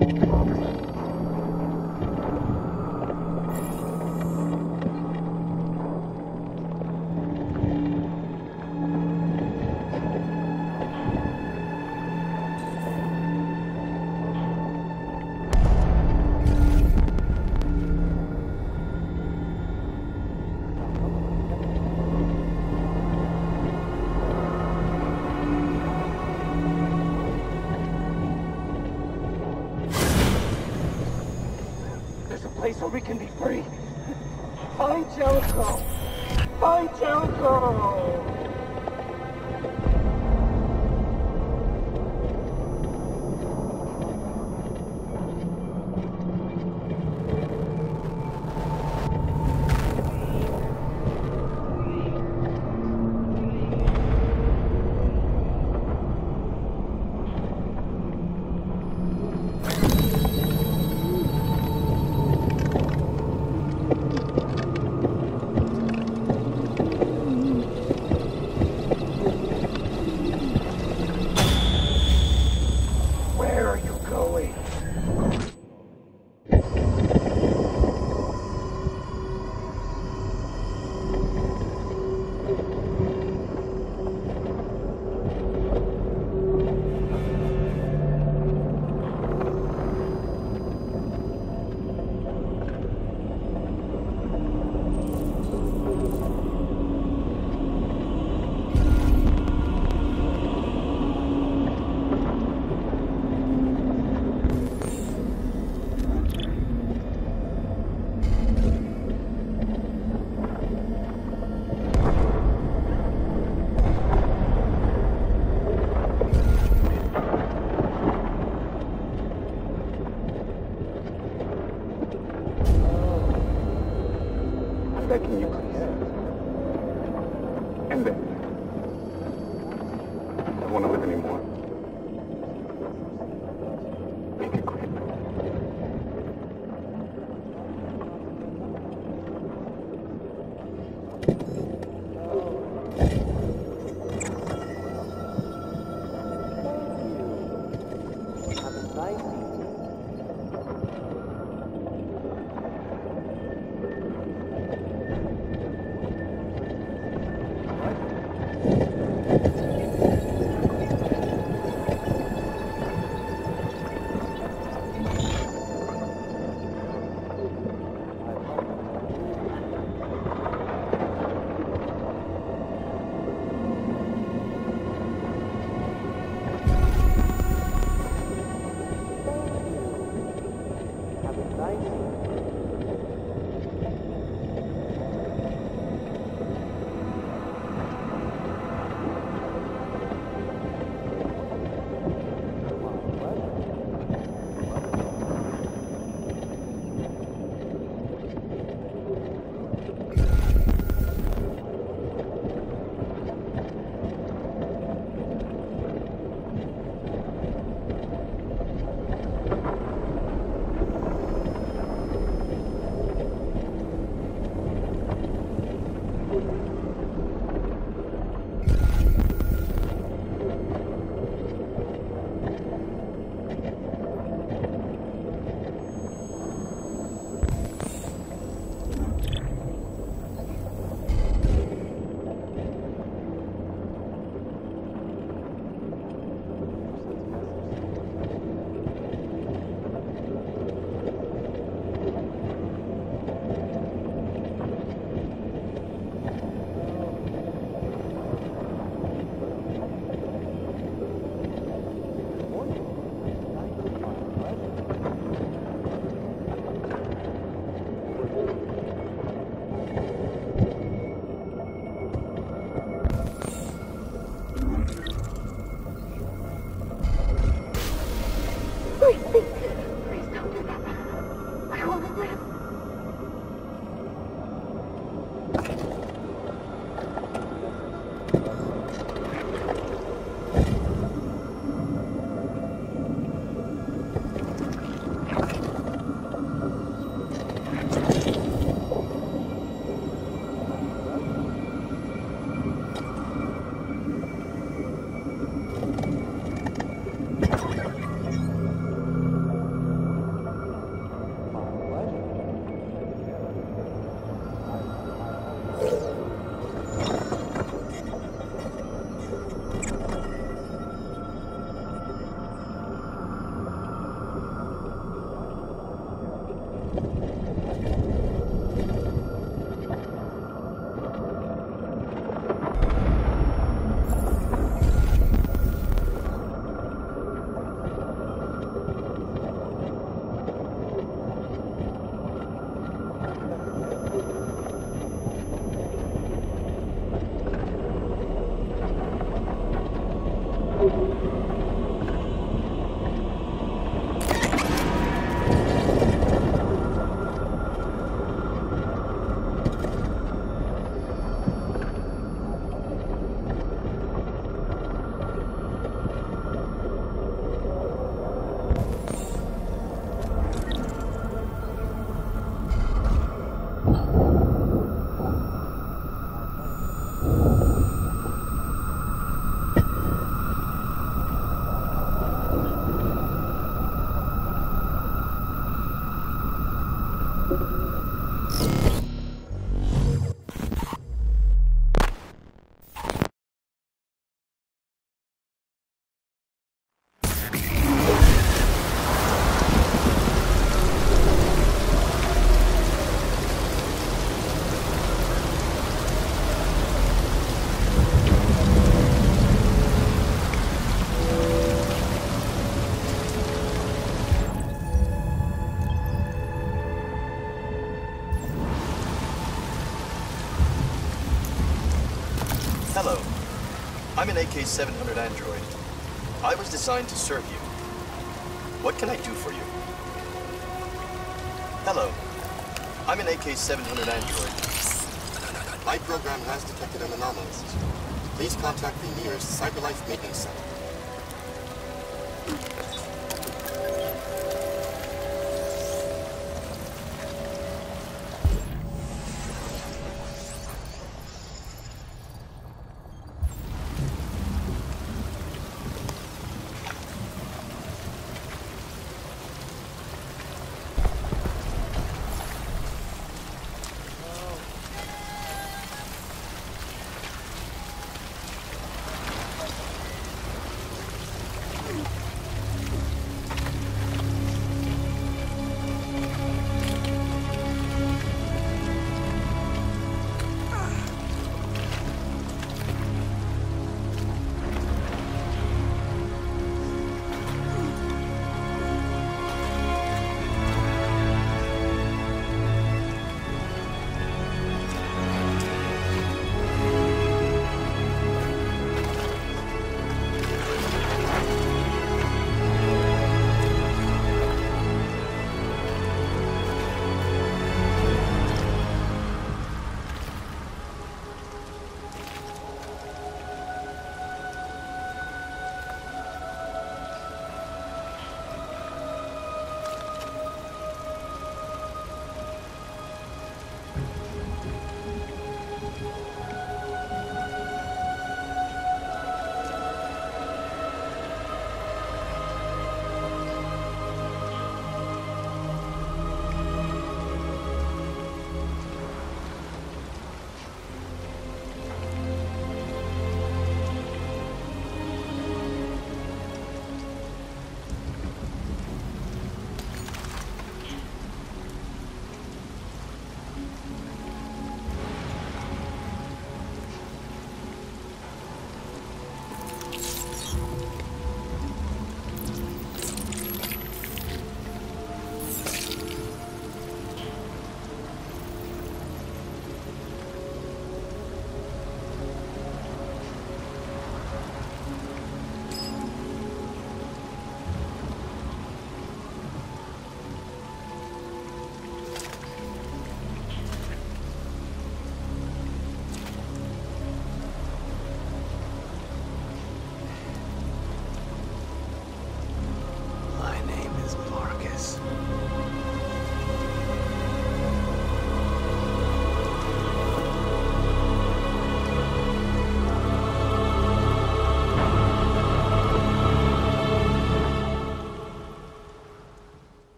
Robert. Place where we can be free. Find Jericho! Find Jericho! Want to live anymore. AK-700 android. I was designed to serve you. What can I do for you? Hello. I'm an AK-700 android. My program has detected an anomaly. Please contact the nearest CyberLife Maintenance Center.